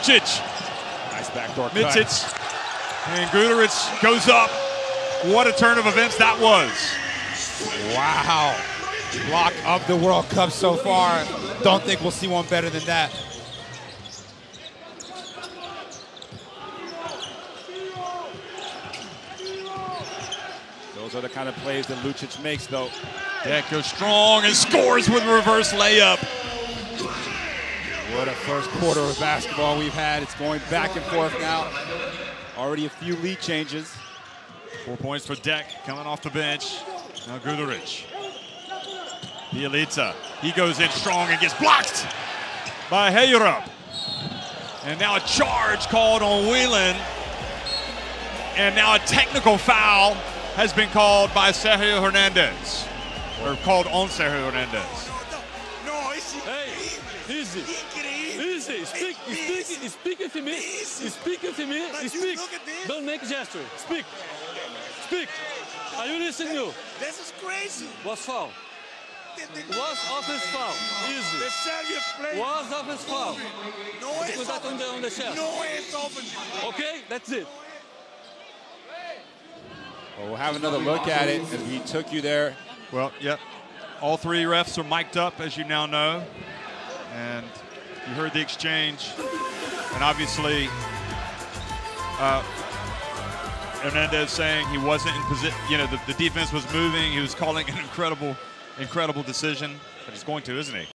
Lucic. Nice backdoor cut. Micic. And Guduric goes up. What a turn of events that was. Wow. Block of the World Cup so far. Don't think we'll see one better than that. Those are the kind of plays that Lucic makes, though. Deck goes strong and scores with a reverse layup. What a first quarter of basketball we've had. It's going back and forth now. Already a few lead changes. Four points for Deck coming off the bench. Now Guduric. Bjelica. He goes in strong and gets blocked by Hayrup. And now a charge called on Whelan. And now a technical foul has been called by Sergio Hernandez. Or called on Sergio Hernandez. Hey, easy. Increíble. Easy. Speak, speak, speak to me. Speak to me. But Speak. look at this. Don't make gesture. Speak. Speak. Are you listening? You? This is crazy. What's foul. The, the, Was offense foul. the Easy. Serbian play. Was offense foul. No Put hands that on the, on the off. chest. No hands off. Okay, that's it. Well, we'll have another look at it as we took you there. Well, yep. All three refs are mic'd up, as you now know. And you heard the exchange. And obviously, uh, Hernandez saying he wasn't in position, you know, the, the defense was moving. He was calling an incredible, incredible decision. But he's going to, isn't he?